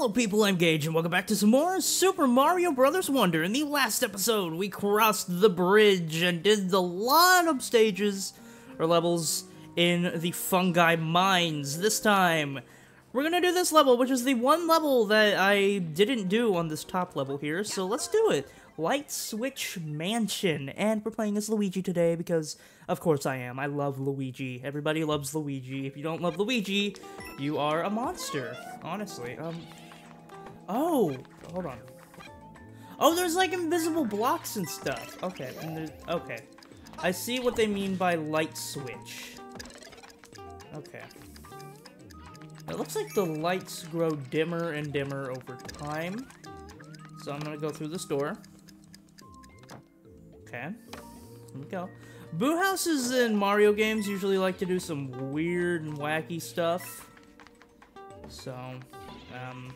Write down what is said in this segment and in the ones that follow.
Hello people, I'm Gage and welcome back to some more Super Mario Bros. Wonder. In the last episode, we crossed the bridge and did the lot of stages, or levels, in the Fungi Mines. This time, we're gonna do this level, which is the one level that I didn't do on this top level here, so let's do it. Light Switch Mansion, and we're playing as Luigi today because, of course I am. I love Luigi. Everybody loves Luigi. If you don't love Luigi, you are a monster, honestly. Um, oh, hold on. Oh, there's like invisible blocks and stuff. Okay, and okay. I see what they mean by light switch. Okay. It looks like the lights grow dimmer and dimmer over time. So I'm gonna go through this door. Okay. Here we go. Boo houses in Mario games usually like to do some weird and wacky stuff. So, um,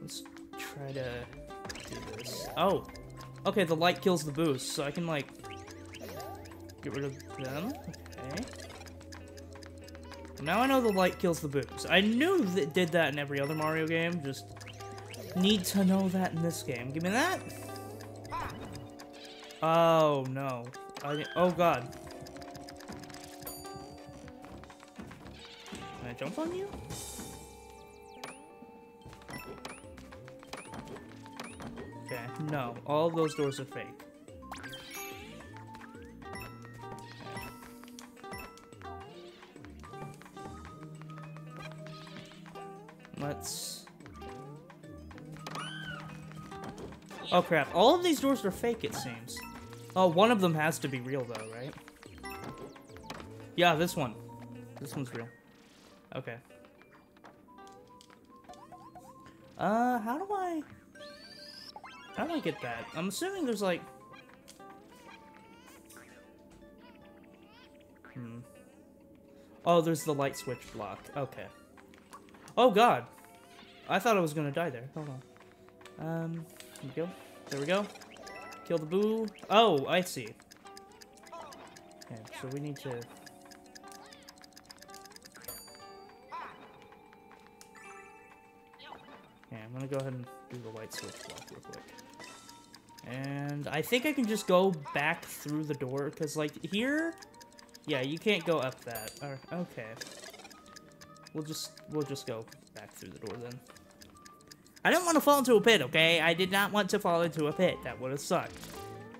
let's try to do this. Oh, okay, the light kills the boos, so I can, like, get rid of them. Okay. Now I know the light kills the boos. I knew that did that in every other Mario game, just need to know that in this game. Give me that. Oh, no. I, oh, God. Can I jump on you? No. All of those doors are fake. Let's... Oh crap, all of these doors are fake it seems. Oh, one of them has to be real, though, right? Yeah, this one. This one's real. Okay. Uh, how do I... How do I get that? I'm assuming there's, like... Hmm. Oh, there's the light switch block. Okay. Oh, God. I thought I was gonna die there. Hold on. Um, here we go. There we go. Kill the boo. Oh, I see. Okay, so we need to... I'm gonna go ahead and do the light switch block real quick. And I think I can just go back through the door, because, like, here... Yeah, you can't go up that. okay. We'll just, we'll just go back through the door then. I didn't want to fall into a pit, okay? I did not want to fall into a pit. That would have sucked.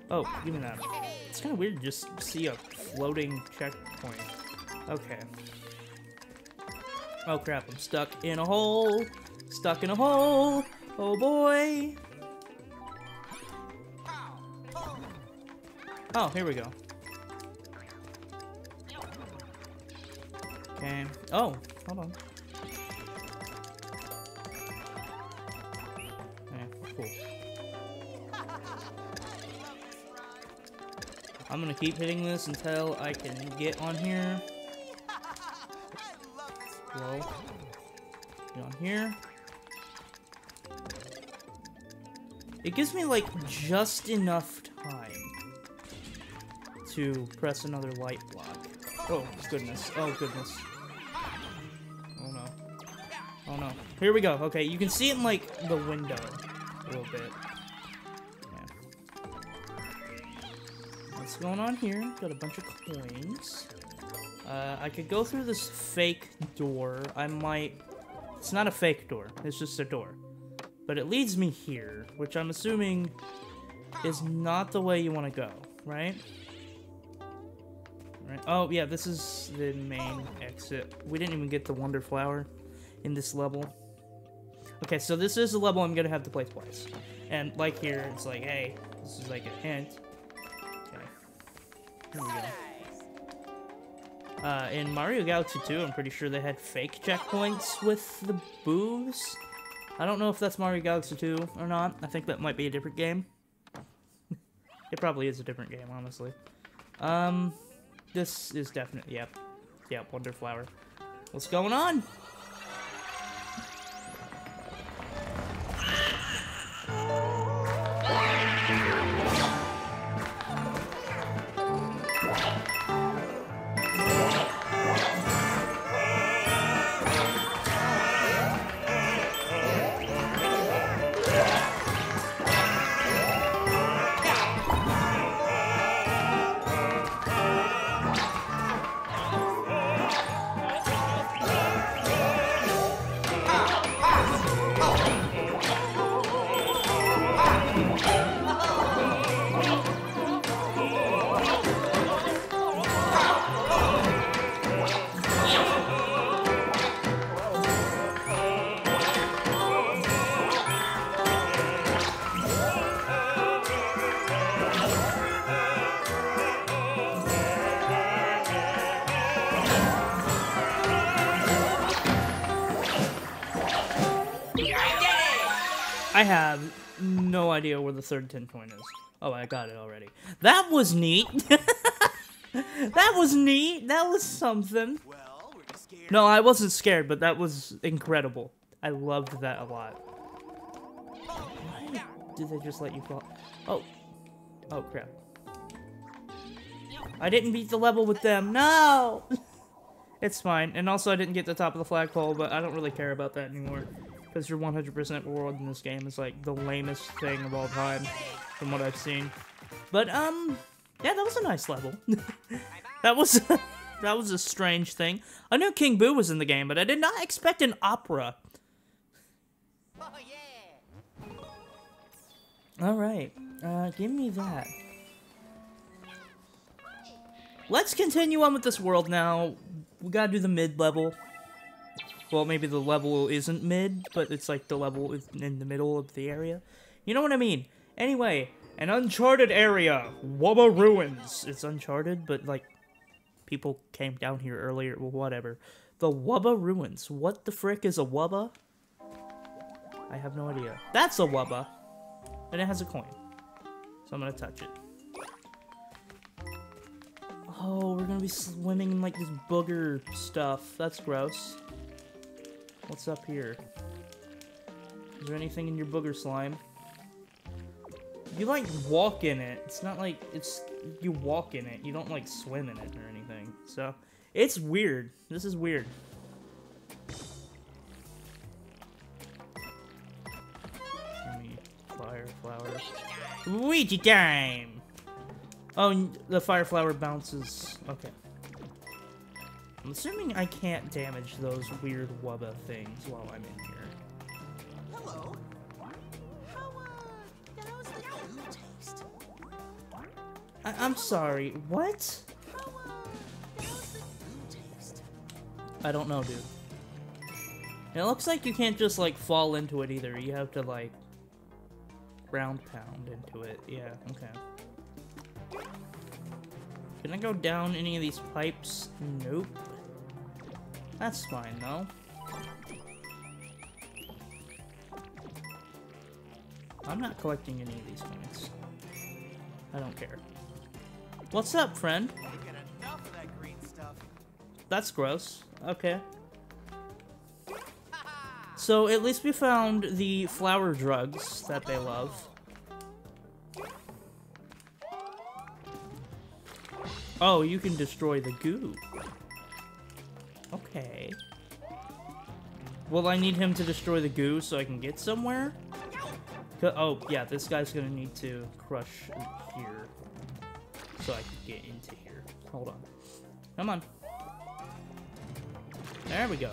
Oh, give me that. It's kind of weird to just see a floating checkpoint. Okay. Oh crap, I'm stuck in a hole. Stuck in a hole. Oh boy. Oh, here we go. Okay. Oh, hold on. I'm gonna keep hitting this until I can get on here. Whoa. Get on here. It gives me, like, just enough time to press another light block. Oh, goodness. Oh, goodness. Oh, no. Oh, no. Here we go. Okay, you can see it in, like, the window a little bit. What's going on here? Got a bunch of coins. Uh, I could go through this fake door. I might... It's not a fake door. It's just a door. But it leads me here, which I'm assuming is not the way you want to go, right? Right. Oh, yeah, this is the main exit. We didn't even get the Wonder Flower in this level. Okay, so this is a level I'm going to have to play twice. And like here, it's like, hey, this is like a hint. Here we go. Uh, in Mario Galaxy 2, I'm pretty sure they had fake checkpoints with the boos. I don't know if that's Mario Galaxy 2 or not. I think that might be a different game. it probably is a different game, honestly. Um, this is definitely, yep. Yep, Wonder Flower. What's going on? The third tin coin is. Oh, I got it already. That was neat. that was neat. That was something. No, I wasn't scared, but that was incredible. I loved that a lot. Why did they just let you fall? Oh. Oh, crap. I didn't beat the level with them. No! it's fine. And also, I didn't get the top of the flagpole, but I don't really care about that anymore. Because your 100% reward in this game is, like, the lamest thing of all time, from what I've seen. But, um, yeah, that was a nice level. that was... that was a strange thing. I knew King Boo was in the game, but I did not expect an opera. Oh yeah. Alright, uh, give me that. Let's continue on with this world now. We gotta do the mid-level. Well, maybe the level isn't mid, but it's like the level is in the middle of the area. You know what I mean? Anyway, an uncharted area. Wubba Ruins. It's uncharted, but like, people came down here earlier, well, whatever. The Wubba Ruins. What the frick is a Wubba? I have no idea. That's a Wubba. And it has a coin. So I'm gonna touch it. Oh, we're gonna be swimming in like this booger stuff. That's gross. What's up here? Is there anything in your booger slime? You like walk in it. It's not like it's you walk in it. You don't like swim in it or anything. So it's weird. This is weird. Fire flower. Ouija time! Oh, the fire flower bounces. Okay. I'm assuming I can't damage those weird wubba things while I'm in here. Hello. How uh, how's the taste? I- I'm sorry, what? How uh, how's the glue taste? I don't know, dude. It looks like you can't just, like, fall into it either. You have to, like, ground pound into it. Yeah, okay. Can I go down any of these pipes? Nope. That's fine, though. I'm not collecting any of these coins. I don't care. What's up, friend? They've got enough of that green stuff. That's gross. Okay. So at least we found the flower drugs that they love. Oh, you can destroy the goo. Okay. Will I need him to destroy the goo so I can get somewhere? Oh, yeah, this guy's gonna need to crush here so I can get into here. Hold on. Come on. There we go.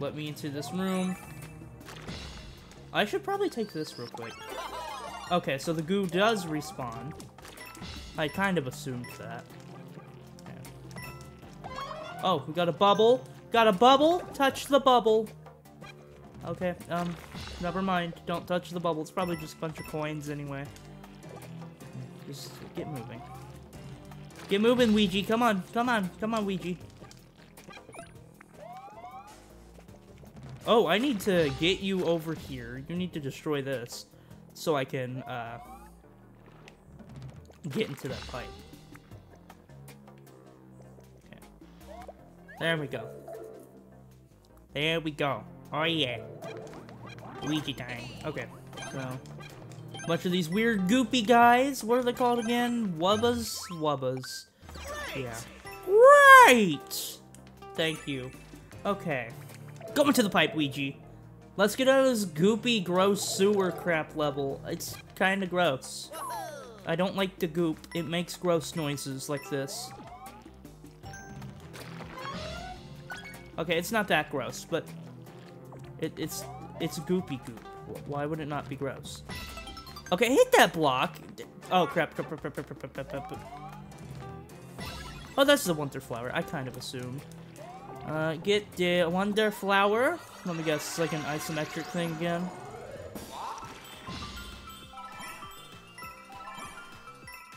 Let me into this room. I should probably take this real quick. Okay, so the goo does respawn. I kind of assumed that. Okay. Oh, we got a bubble. Got a bubble. Touch the bubble. Okay, um, never mind. Don't touch the bubble. It's probably just a bunch of coins anyway. Just get moving. Get moving, Ouija. Come on, come on, come on, Ouija. Oh, I need to get you over here. You need to destroy this so I can uh, get into that pipe. Okay. There we go. There we go. Oh yeah. Ouija time. Okay, so bunch of these weird goopy guys. What are they called again? Wubbas? Wubbas. Yeah. Right! Thank you. Okay. Go into the pipe, Ouija. Let's get out of this goopy, gross sewer crap level. It's kinda gross. I don't like the goop. It makes gross noises like this. Okay, it's not that gross, but it, it's it's goopy goop. Why would it not be gross? Okay, hit that block. Oh crap! crap, crap, crap, crap, crap, crap, crap. Oh, that's the Wonder Flower. I kind of assumed. Uh, get the Wonder Flower. Let me guess, it's like an isometric thing again.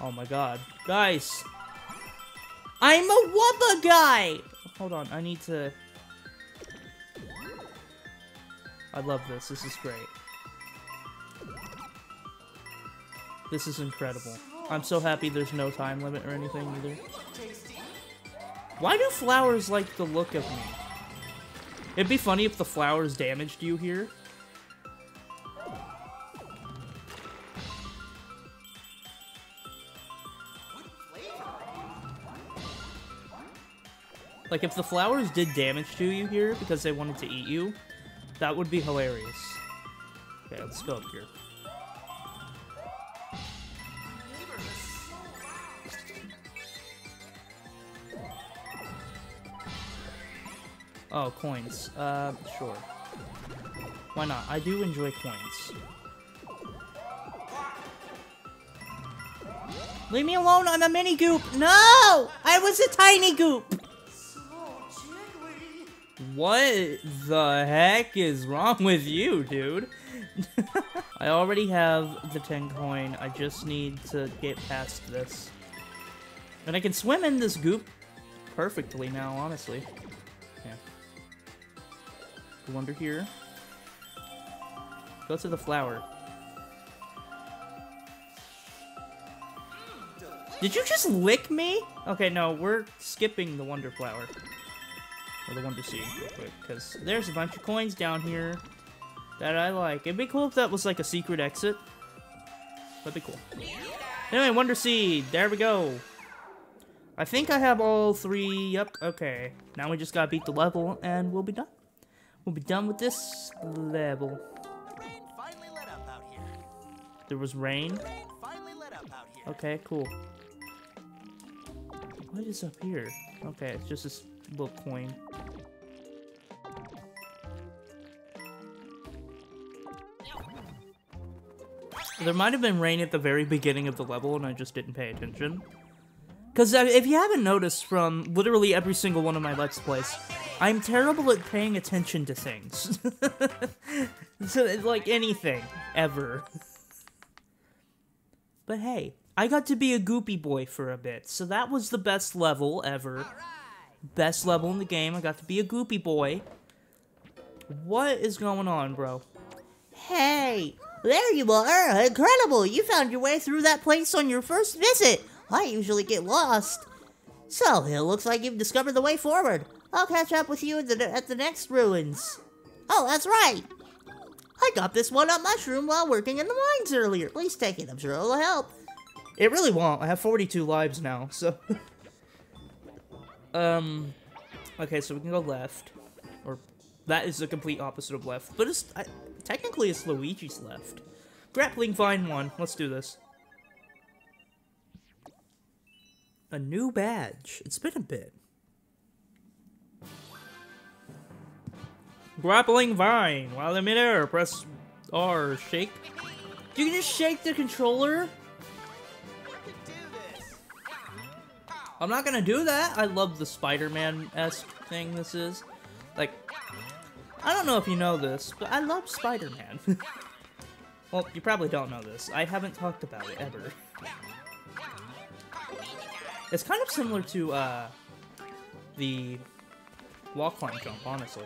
Oh my god. Guys! I'm a Wubba guy! Hold on, I need to... I love this. This is great. This is incredible. I'm so happy there's no time limit or anything either. Why do flowers like the look of me? It'd be funny if the flowers damaged you here. Like, if the flowers did damage to you here because they wanted to eat you, that would be hilarious. Okay, let's go up here. Oh, coins. Uh, sure. Why not? I do enjoy coins. Leave me alone, I'm a mini goop! No! I was a tiny goop! What the heck is wrong with you, dude? I already have the 10 coin, I just need to get past this. And I can swim in this goop perfectly now, honestly. Yeah. Go under here. Go to the flower. Did you just lick me? Okay, no, we're skipping the Wonder Flower. Or the Wonder Seed real quick, because there's a bunch of coins down here that I like. It'd be cool if that was like a secret exit. That'd be cool. Anyway, Wonder Seed, there we go. I think I have all three, yep, okay. Now we just gotta beat the level, and we'll be done. We'll be done with this level. There was rain. Okay, cool. What is up here? Okay, it's just this little coin. There might have been rain at the very beginning of the level and I just didn't pay attention. Because uh, if you haven't noticed from literally every single one of my Let's Plays, I'm terrible at paying attention to things. so, like anything, ever. But hey, I got to be a goopy boy for a bit, so that was the best level ever. Best level in the game, I got to be a goopy boy. What is going on, bro? Hey, there you are. Incredible. You found your way through that place on your first visit. I usually get lost. So, it looks like you've discovered the way forward. I'll catch up with you at the, at the next ruins. Oh, that's right. I got this one-up mushroom while working in the mines earlier. Please take it. I'm sure it'll help. It really won't. I have 42 lives now, so... um... Okay, so we can go left. Or, that is the complete opposite of left. But it's... I, technically, it's Luigi's left. Grappling Vine 1. Let's do this. A new badge. It's been a bit. Grappling Vine. While in midair, press R. Shake. You can just shake the controller? I'm not gonna do that. I love the Spider-Man-esque thing this is. Like, I don't know if you know this, but I love Spider-Man. well, you probably don't know this. I haven't talked about it ever. It's kind of similar to, uh, the wall climb jump, honestly.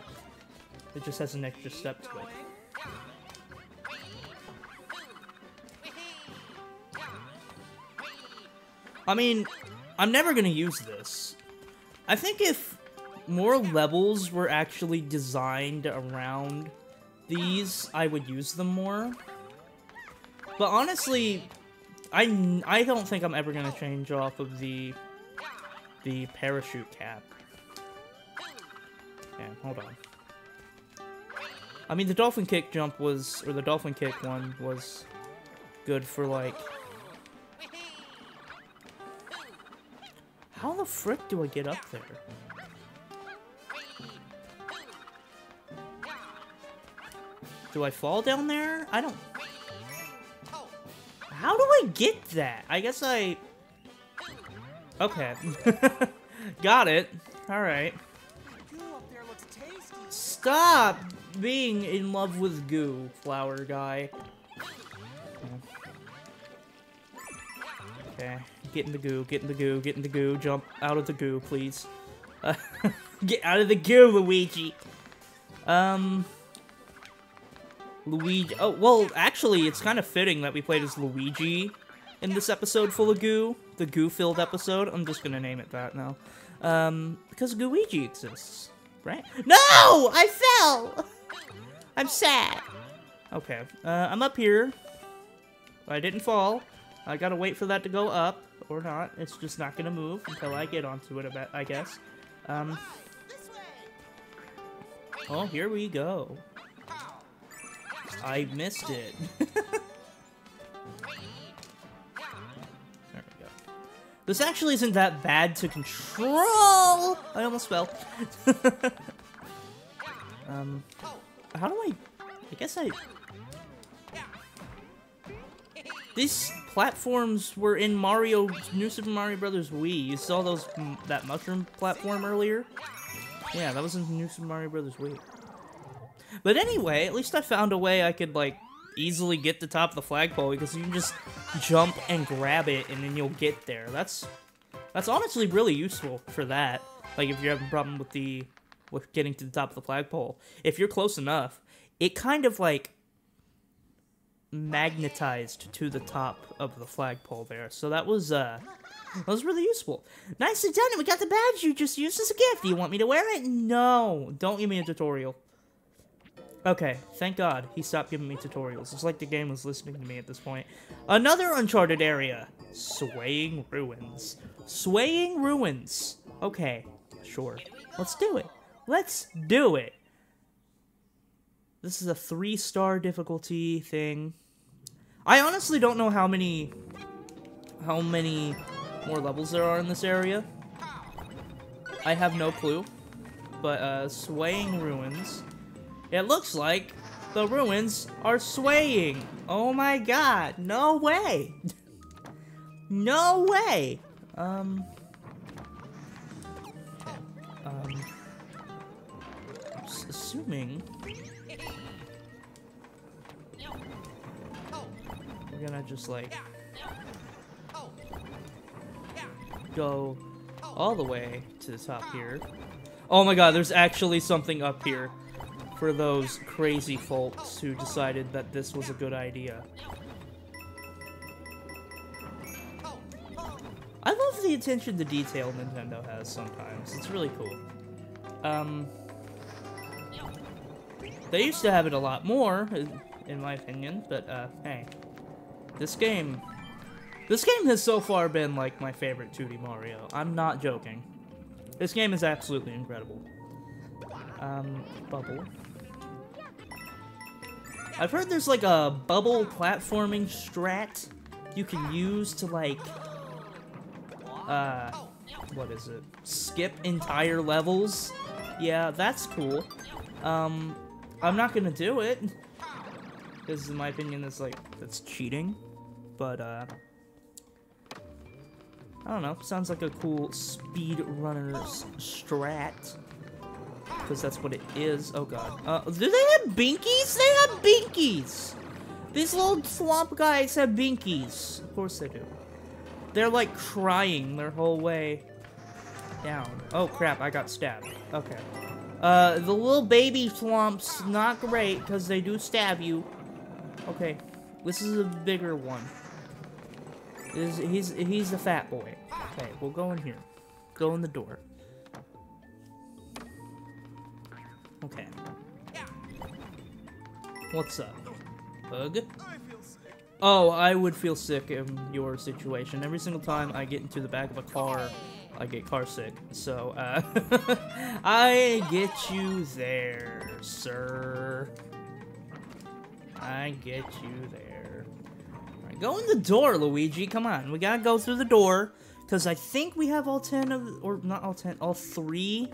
It just has an extra step to it. I mean, I'm never gonna use this. I think if more levels were actually designed around these, I would use them more. But honestly, I, I don't think I'm ever gonna change off of the the parachute cap. Yeah, hold on. I mean, the dolphin kick jump was, or the dolphin kick one was good for like. How the frick do I get up there? Do I fall down there? I don't. How do I get that? I guess I. Okay. Got it. Alright. Stop being in love with goo, flower guy. Okay, get in the goo, get in the goo, get in the goo, jump out of the goo, please. Uh, get out of the goo, Luigi! Um... Luigi. Oh, well, actually, it's kind of fitting that we played as Luigi in this episode full of goo. The goo-filled episode. I'm just gonna name it that now. Um, because Gooigi exists, right? No! I fell! I'm sad. Okay, uh, I'm up here. I didn't fall. I gotta wait for that to go up, or not. It's just not gonna move until I get onto it, I bet- I guess. Um, oh, here we go. I missed it. There we go. This actually isn't that bad to control. I almost fell. um, how do I? I guess I. These platforms were in Mario, New Super Mario Brothers Wii. You saw those that mushroom platform earlier. Yeah, that was in New Super Mario Brothers Wii. But anyway, at least I found a way I could like easily get to top of the flagpole because you can just jump and grab it and then you'll get there. That's that's honestly really useful for that. Like if you're having a problem with the with getting to the top of the flagpole, if you're close enough, it kind of like magnetized to the top of the flagpole there. So that was uh that was really useful. Nicely done. We got the badge you just used as a gift. Do you want me to wear it? No, don't give me a tutorial. Okay, thank God he stopped giving me tutorials. It's like the game was listening to me at this point. Another uncharted area. Swaying Ruins. Swaying Ruins. Okay, sure. Let's do it. Let's do it. This is a three-star difficulty thing. I honestly don't know how many how many more levels there are in this area. I have no clue. But uh swaying ruins. It looks like the ruins are swaying. Oh my god, no way. no way. Um um assuming gonna just like go all the way to the top here. Oh my god, there's actually something up here for those crazy folks who decided that this was a good idea. I love the attention to detail Nintendo has sometimes. It's really cool. Um, they used to have it a lot more, in- my opinion, but uh, hey, this game, this game has so far been like my favorite 2D Mario. I'm not joking. This game is absolutely incredible. Um, bubble. I've heard there's like a bubble platforming strat you can use to like, uh, what is it? Skip entire levels. Yeah, that's cool. Um, I'm not gonna do it because in my opinion, that's like that's cheating. But uh, I don't know. Sounds like a cool speedrunner's strat. Because that's what it is. Oh god. Uh, do they have binkies? They have binkies! These little swamp guys have binkies. Of course they do. They're like crying their whole way down. Oh crap, I got stabbed. Okay. Uh, the little baby swamps, not great, because they do stab you. Okay, this is a bigger one. This, he's, he's a fat boy. Okay, we'll go in here. Go in the door. Okay. What's up? Bug? Oh, I would feel sick in your situation. Every single time I get into the back of a car, I get car sick. So, uh, I get you there, sir. I get you there. Alright, go in the door, Luigi. Come on, we gotta go through the door. Because I think we have all 10 of, or not all 10, all 3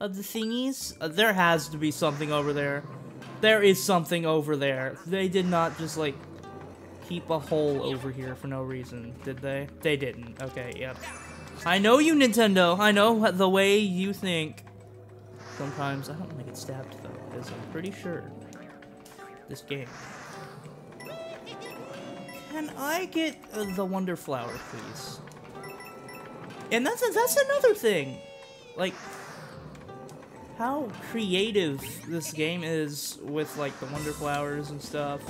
of the thingies. Uh, there has to be something over there. There is something over there. They did not just, like, keep a hole over here for no reason, did they? They didn't. Okay, yep. I know you, Nintendo. I know the way you think. Sometimes I don't want to get stabbed, though, because I'm pretty sure this game. Can I get uh, the Wonder Flower, please? And that's that's another thing. Like, how creative this game is with like the Wonder Flowers and stuff.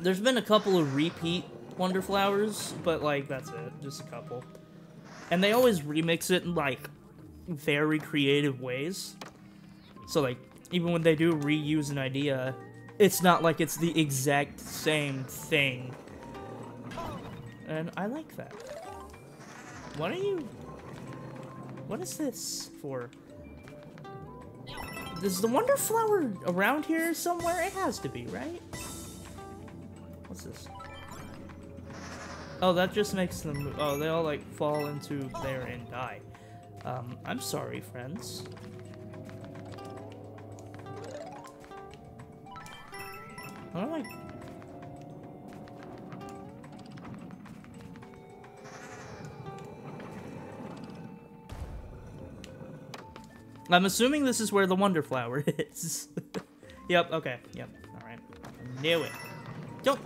There's been a couple of repeat Wonder Flowers, but like that's it, just a couple. And they always remix it in like very creative ways. So like even when they do reuse an idea, it's not like it's the exact same thing. And I like that. What are you... What is this for? Is the Wonder Flower around here somewhere? It has to be, right? What's this? Oh, that just makes them... Oh, they all, like, fall into there and die. Um, I'm sorry, friends. What am I... I'm assuming this is where the Wonder Flower is. yep, okay, yep, alright. I knew it. Don't...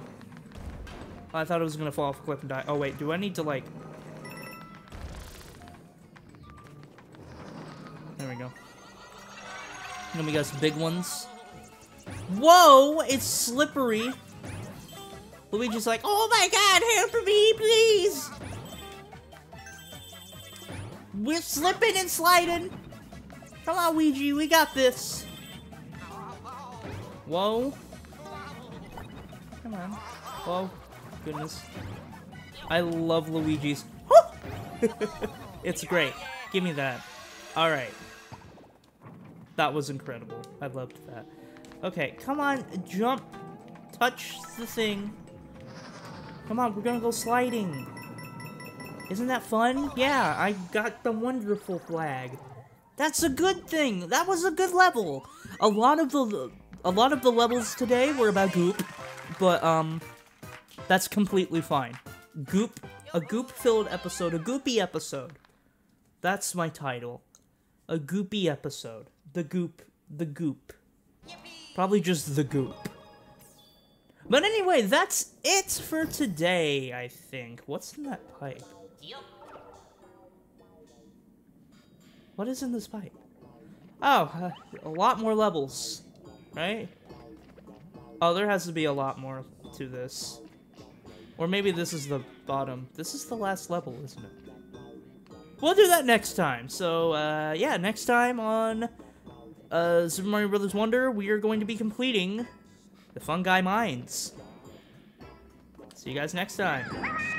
I thought it was gonna fall off a cliff and die. Oh, wait, do I need to, like... There we go. Then we got some big ones. Whoa, it's slippery. Luigi's like, oh my god, help me, please! We're slipping and sliding. Come on, Ouija, we got this. Whoa. Come on. Whoa. Goodness. I love Luigi's. it's great. Give me that. Alright. That was incredible. I loved that. Okay, come on, jump. Touch the thing. Come on, we're gonna go sliding. Isn't that fun? Yeah, I got the wonderful flag. That's a good thing. That was a good level. A lot of the a lot of the levels today were about goop, but um that's completely fine. Goop a goop-filled episode, a goopy episode. That's my title. A goopy episode. The goop, the goop. Probably just the goop. But anyway, that's it for today, I think. What's in that pipe? What is in this pipe? Oh, uh, a lot more levels, right? Oh, there has to be a lot more to this. Or maybe this is the bottom. This is the last level, isn't it? We'll do that next time. So, uh, yeah, next time on uh, Super Mario Brothers Wonder, we are going to be completing the Fungi Mines. See you guys next time.